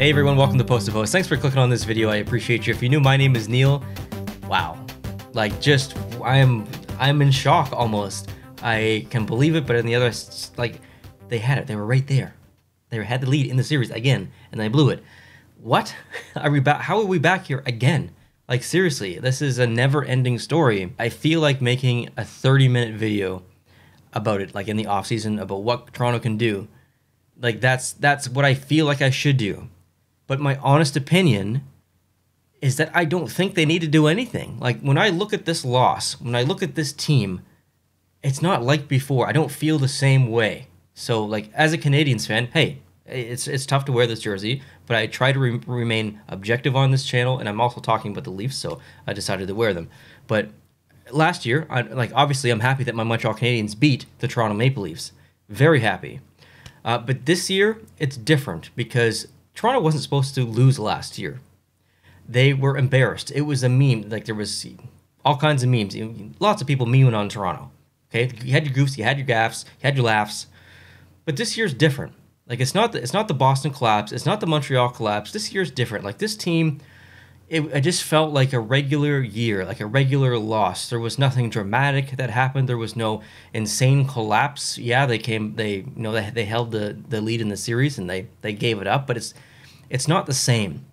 Hey everyone, welcome to Post to Post. Thanks for clicking on this video. I appreciate you. If you're new, my name is Neil. Wow. Like just I am I'm in shock almost. I can believe it, but in the other like they had it. They were right there. They had the lead in the series again and they blew it. What? Are we back? How are we back here again? Like seriously, this is a never-ending story. I feel like making a 30-minute video about it like in the off season about what Toronto can do. Like that's that's what I feel like I should do. But my honest opinion is that I don't think they need to do anything. Like when I look at this loss, when I look at this team, it's not like before. I don't feel the same way. So like as a Canadiens fan, hey, it's it's tough to wear this jersey, but I try to re- remain objective on this channel, and I'm also talking about the Leafs, so I decided to wear them. But last year, I, like obviously, I'm happy that my Montreal Canadiens beat the Toronto Maple Leafs. Very happy. Uh, but this year, it's different because Toronto wasn't supposed to lose last year. They were embarrassed. It was a meme. Like there was all kinds of memes. Lots of people memeing on Toronto. Okay, you had your goofs, you had your gaffs, you had your laughs. But this year's different. Like it's not the, it's not the Boston collapse. It's not the Montreal collapse. This year's different. Like this team, it, it just felt like a regular year, like a regular loss. There was nothing dramatic that happened. There was no insane collapse. Yeah, they came. They you know they, they held the the lead in the series and they they gave it up. But it's it's not the same.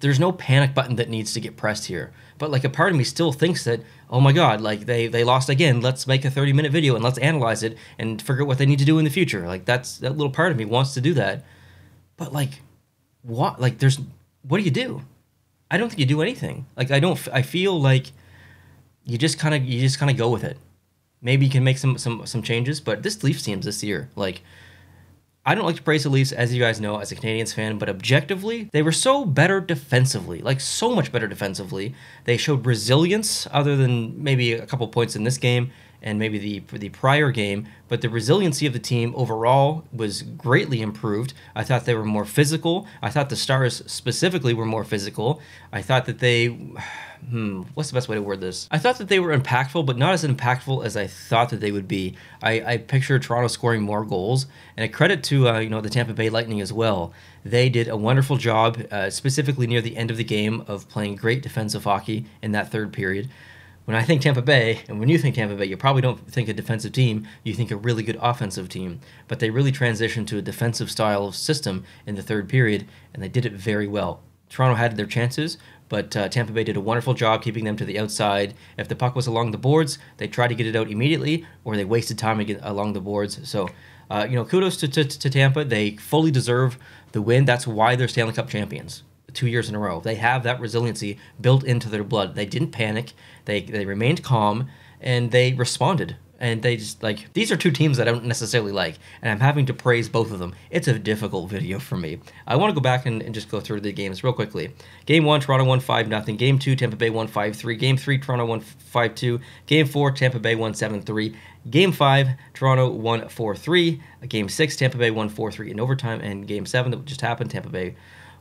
There's no panic button that needs to get pressed here. But like a part of me still thinks that, oh my god, like they they lost again. Let's make a 30 minute video and let's analyze it and figure out what they need to do in the future. Like that's that little part of me wants to do that. But like what like there's what do you do? I don't think you do anything. Like I don't I feel like you just kind of you just kind of go with it. Maybe you can make some some some changes, but this Leafs teams this year like I don't like to praise the Leafs, as you guys know, as a Canadiens fan, but objectively, they were so better defensively, like so much better defensively. They showed resilience, other than maybe a couple points in this game and maybe the the prior game, but the resiliency of the team overall was greatly improved. I thought they were more physical. I thought the Stars specifically were more physical. I thought that they hmm, what's the best way to word this? I thought that they were impactful, but not as impactful as I thought that they would be. I, I pictured Toronto scoring more goals, and a credit to uh, you know the Tampa Bay Lightning as well. They did a wonderful job, uh, specifically near the end of the game, of playing great defensive hockey in that third period. When I think Tampa Bay, and when you think Tampa Bay, you probably don't think a defensive team, you think a really good offensive team. But they really transitioned to a defensive style of system in the third period, and they did it very well. Toronto had their chances, but uh, Tampa Bay did a wonderful job keeping them to the outside. If the puck was along the boards, they tried to get it out immediately, or they wasted time along the boards. So, uh, you know, kudos to, to, to Tampa. They fully deserve the win. That's why they're Stanley Cup champions two years in a row. They have that resiliency built into their blood. They didn't panic. They they remained calm and they responded and they just like these are two teams that I don't necessarily like, and I'm having to praise both of them. It's a difficult video for me. I want to go back and, and just go through the games real quickly. Game one, Toronto won five nothing. Game two, Tampa Bay won five three. Game three, Toronto won five two. Game four, Tampa Bay won seven three. Game five, Toronto won four three. Game six, Tampa Bay won four three in overtime, and game seven that just happened, Tampa Bay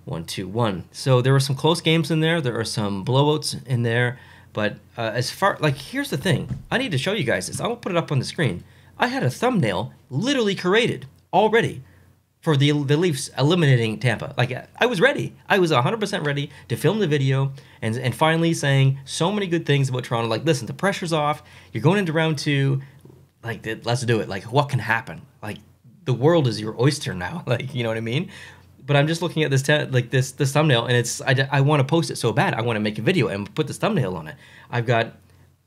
one two one. So there were some close games in there. There are some blowouts in there. But uh, as far like here's the thing, I need to show you guys this. I'll put it up on the screen. I had a thumbnail literally created already for the the Leafs eliminating Tampa. Like I was ready. I was 100% ready to film the video and and finally saying so many good things about Toronto. Like listen, the pressure's off. You're going into round 2. Like let's do it. Like what can happen? Like the world is your oyster now. Like you know what I mean? But I'm just looking at this like this this thumbnail, and it's I, I want to post it so bad. I want to make a video and put this thumbnail on it. I've got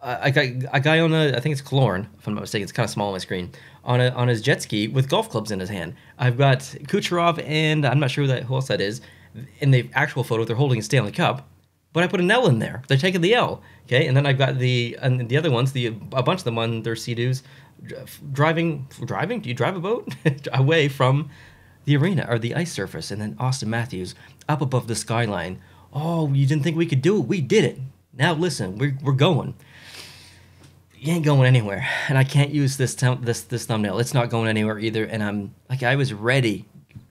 I got a guy on a I think it's Killorn, if I'm not mistaken. It's kind of small on my screen on a on his jet ski with golf clubs in his hand. I've got Kucherov and I'm not sure who, that, who else that is. In the actual photo, they're holding a Stanley Cup, but I put an L in there. They're taking the L. Okay, and then I've got the and the other ones, the a bunch of them on their Sea-Doos, driving driving. Do you drive a boat away from the arena or the ice surface, and then Auston Matthews up above the skyline. Oh, you didn't think we could do it? We did it. Now listen, we're, we're going. You ain't going anywhere, and I can't use this this this thumbnail. It's not going anywhere either. And I'm like, I was ready,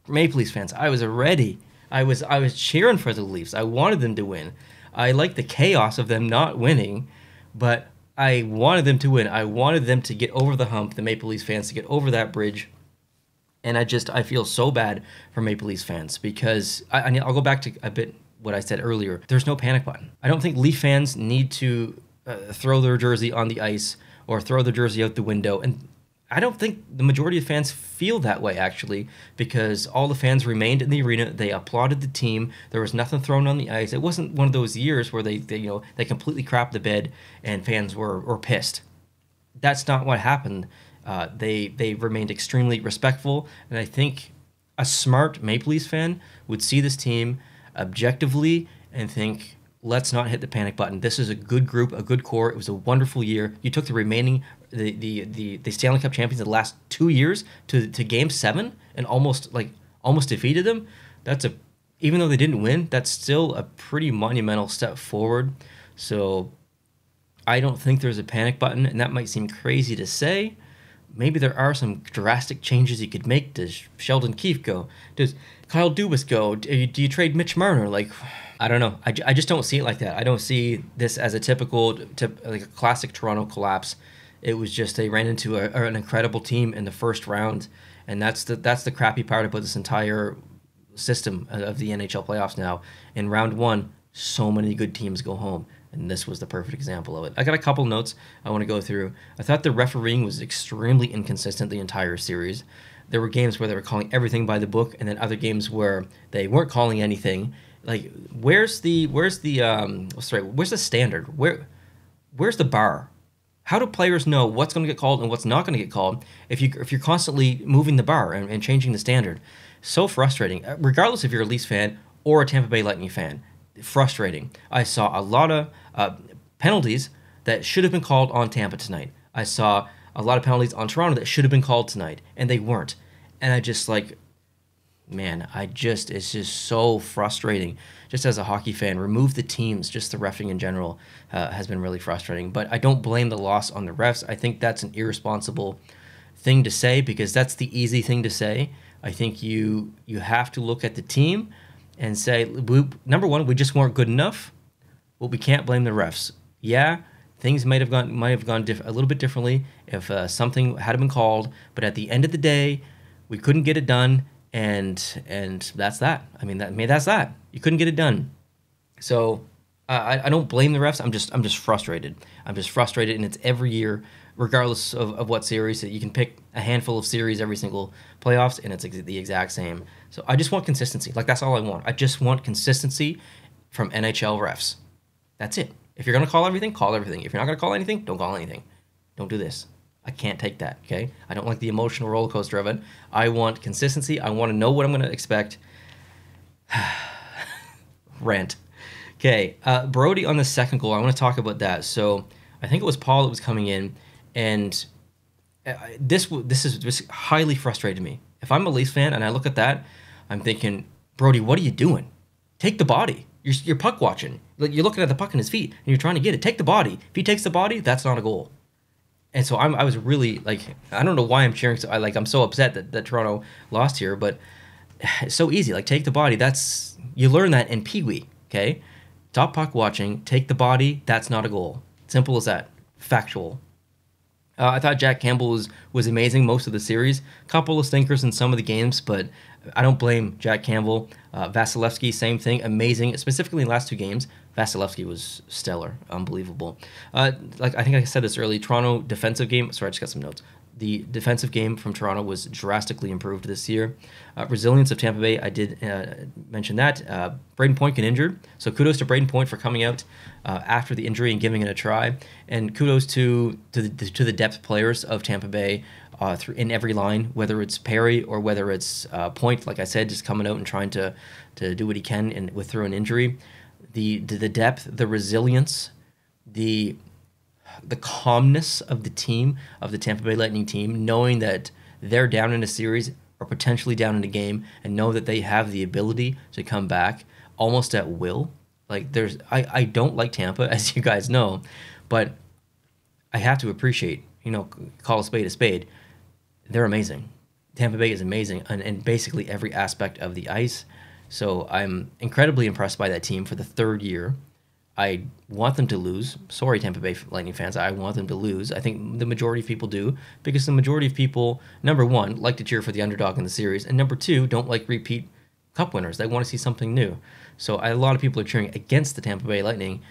Maple Leafs fans. I was ready. I was I was cheering for the Leafs. I wanted them to win. I like the chaos of them not winning, but I wanted them to win. I wanted them to get over the hump. The Maple Leafs fans to get over that bridge And I just I feel so bad for Maple Leafs fans because I, I'll go back to a bit what I said earlier. There's no panic button. I don't think Leaf fans need to uh, throw their jersey on the ice or throw their jersey out the window. And I don't think the majority of fans feel that way actually, because all the fans remained in the arena. They applauded the team. There was nothing thrown on the ice. It wasn't one of those years where they, they you know they completely crapped the bed and fans were were pissed. That's not what happened. Uh, they they remained extremely respectful, and I think a smart Maple Leafs fan would see this team objectively and think let's not hit the panic button. This is a good group, a good core. It was a wonderful year. You took the remaining the the the, the Stanley Cup champions the last two years to to game seven and almost like almost defeated them. That's a even though they didn't win, that's still a pretty monumental step forward. So I don't think there's a panic button, and that might seem crazy to say. Maybe there are some drastic changes you could make. Does Sheldon Keefe go? Does Kyle Dubas go? Do you, uh, do you trade Mitch Marner? Like, I don't know. I, I just don't see it like that. I don't see this as a typical, tip, like a classic Toronto collapse. It was just they ran into a, an incredible team in the first round, and that's the that's the crappy part about this entire system uh, of the NHL playoffs now. In round one, so many good teams go home, and this was the perfect example of it. I got a couple notes I want to go through. I thought the refereeing was extremely inconsistent the entire series. There were games where they were calling everything by the book, and then other games where they weren't calling anything like where's the where's the um sorry where's the standard where where's the bar how do players know what's going to get called and what's not going to get called if you if you're constantly moving the bar and, and changing the standard so frustrating uh, regardless if you're a Leafs fan or a Tampa Bay Lightning fan frustrating I saw a lot of uh, penalties that should have been called on Tampa tonight I saw a lot of penalties on Toronto that should have been called tonight and they weren't and I just like man, I just it's just so frustrating. Just as a hockey fan, remove the teams. Just the refing in general uh, has been really frustrating. But I don't blame the loss on the refs. I think that's an irresponsible thing to say because that's the easy thing to say. I think you you have to look at the team and say, we, number one, we just weren't good enough. Well, we can't blame the refs. Yeah, things might have gone might have gone diff- a little bit differently if uh, something had been called. But at the end of the day, we couldn't get it done and and that's that. I mean, that I mean that's that. You couldn't get it done. So I, I don't blame the refs. I'm just I'm just frustrated. I'm just frustrated, and it's every year, regardless of, of what series. That you can pick a handful of series every single playoffs, and it's ex- the exact same. So I just want consistency. Like that's all I want. I just want consistency from NHL refs. That's it. If you're gonna call everything, call everything. If you're not gonna call anything, don't call anything. Don't do this. I can't take that. Okay, I don't like the emotional roller coaster of it. I want consistency. I want to know what I'm going to expect. Rent. Okay, uh, Brodie on the second goal. I want to talk about that. So I think it was Paul that was coming in, and uh, this this is just highly frustrated me. If I'm a Leafs fan and I look at that, I'm thinking, Brodie, what are you doing? Take the body. You're, you're puck watching. You're looking at the puck in his feet and you're trying to get it. Take the body. If he takes the body, that's not a goal and so I'm, I was really like I don't know why I'm cheering so I like I'm so upset that, that Toronto lost here, but it's so easy. Like take the body. That's you learn that in Pee Wee. Okay, top puck watching. Take the body. That's not a goal. Simple as that. Factual. Uh, I thought Jack Campbell was was amazing most of the series. Couple of stinkers in some of the games, but I don't blame Jack Campbell. Uh, Vasilevskiy, same thing, amazing. Specifically in last two games, Vasilevskiy was stellar, unbelievable. Uh, like I think I said this early, Toronto defensive game. Sorry, I just got some notes. The defensive game from Toronto was drastically improved this year. Uh, resilience of Tampa Bay, I did uh, mention that. Uh, Brayden Point get injured, so kudos to Brayden Point for coming out uh, after the injury and giving it a try, and kudos to to the, to the depth players of Tampa Bay uh, through in every line, whether it's Perry or whether it's uh, Point. Like I said, just coming out and trying to to do what he can and with through an injury. The the depth, the resilience, the the calmness of the team of the Tampa Bay Lightning team, knowing that they're down in a series or potentially down in a game, and know that they have the ability to come back almost at will. Like there's, I, I don't like Tampa, as you guys know, but I have to appreciate, you know, call a spade a spade. They're amazing. Tampa Bay is amazing and, in basically every aspect of the ice. So I'm incredibly impressed by that team for the third year. I want them to lose. Sorry, Tampa Bay Lightning fans. I want them to lose. I think the majority of people do because the majority of people, number one, like to cheer for the underdog in the series, and number two, don't like repeat cup winners. They want to see something new. So a lot of people are cheering against the Tampa Bay Lightning.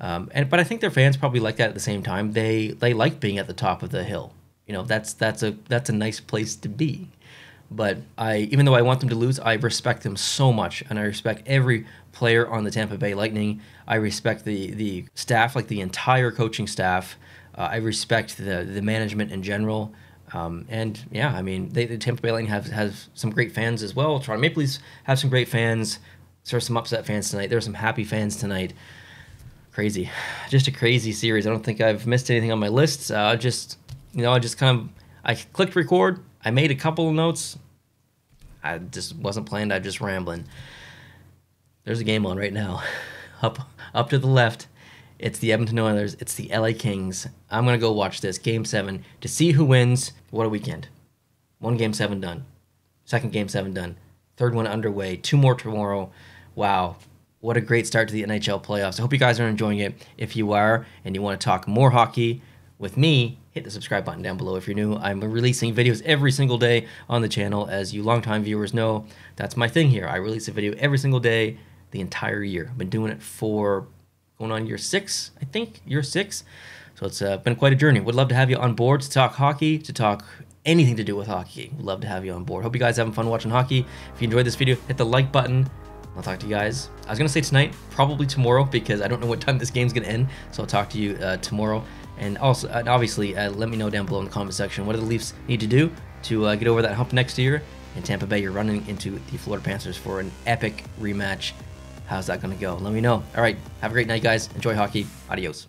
Um, and but I think their fans probably like that at the same time. They they like being at the top of the hill. You know, that's that's a that's a nice place to be. But I, even though I want them to lose, I respect them so much, and I respect every player on the Tampa Bay Lightning. I respect the the staff, like the entire coaching staff. Uh, I respect the the management in general. Um, and yeah, I mean, they, the Tampa Bay Lightning have has some great fans as well. Toronto Maple Leafs have some great fans. There's some upset fans tonight. There's some happy fans tonight. Crazy, just a crazy series. I don't think I've missed anything on my list. Uh, just you know, I just kind of I clicked record. I made a couple of notes. I just wasn't planned. I'm just rambling. There's a game on right now, up up to the left. It's the Edmonton Oilers. It's the LA Kings. I'm gonna go watch this game seven to see who wins. What a weekend! One game seven done. Second game seven done. Third one underway. Two more tomorrow. Wow, what a great start to the NHL playoffs. I hope you guys are enjoying it. If you are and you want to talk more hockey with me, hit the subscribe button down below if you're new. I'm releasing videos every single day on the channel. As you longtime viewers know, that's my thing here. I release a video every single day the entire year. I've been doing it for going on year six, I think, year six. So it's uh, been quite a journey. Would love to have you on board to talk hockey, to talk anything to do with hockey. Would love to have you on board. Hope you guys having fun watching hockey. If you enjoyed this video, hit the like button. I'll talk to you guys. I was gonna say tonight, probably tomorrow, because I don't know what time this game's gonna end. So I'll talk to you uh, tomorrow. And also, and obviously, uh, let me know down below in the comment section what do the Leafs need to do to uh, get over that hump next year. In Tampa Bay, you're running into the Florida Panthers for an epic rematch. How's that going to go? Let me know. All right. Have a great night, guys. Enjoy hockey. Adios.